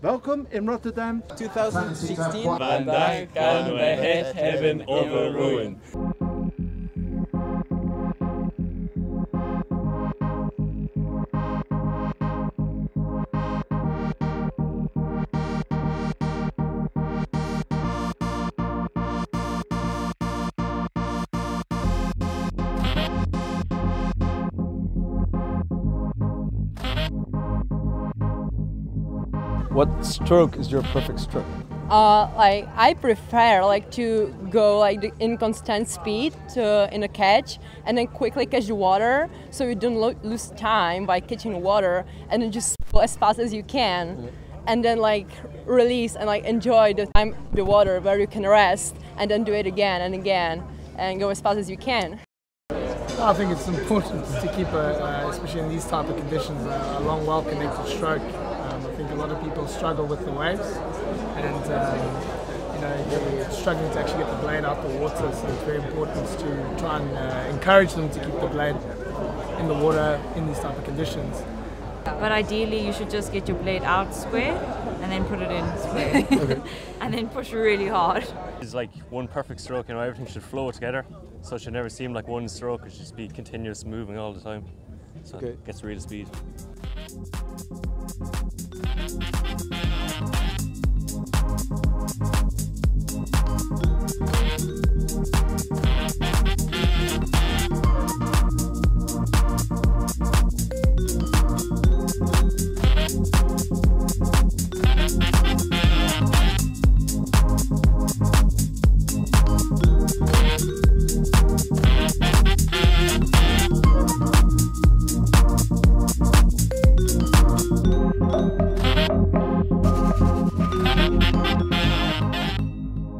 Welcome in Rotterdam. 2016. Vandaag gaan we het hebben over roeien. What stroke is your perfect stroke? Uh, like I prefer like to go like the inconstant speed to, in a catch and then quickly catch the water so you don't lo- lose time by catching the water and then just go as fast as you can and then like release and like enjoy the time the water where you can rest and then do it again and again and go as fast as you can. I think it's important to keep, a, uh, especially in these type of conditions, a, a long, well-connected stroke. I think a lot of people struggle with the waves, and um, you know they're struggling to actually get the blade out of the water. So it's very important to try and uh, encourage them to keep the blade in the water in these type of conditions. But ideally, you should just get your blade out square and then put it in square, and then push really hard. It's like one perfect stroke, you know, everything should flow together. So it should never seem like one stroke, it should just be continuous moving all the time. So Okay. it gets real speed.